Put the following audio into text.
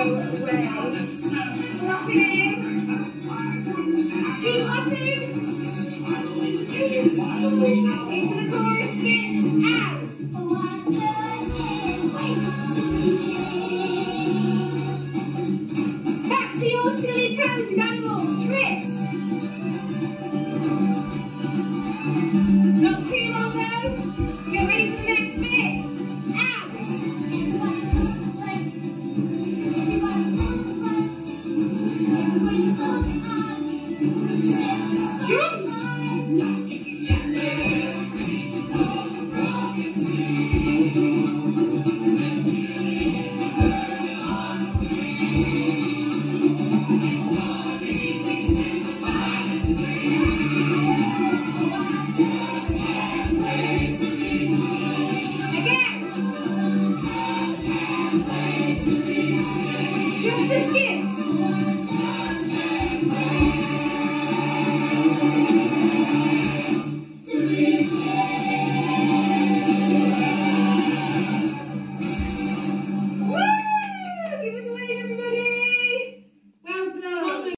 No way. Thank.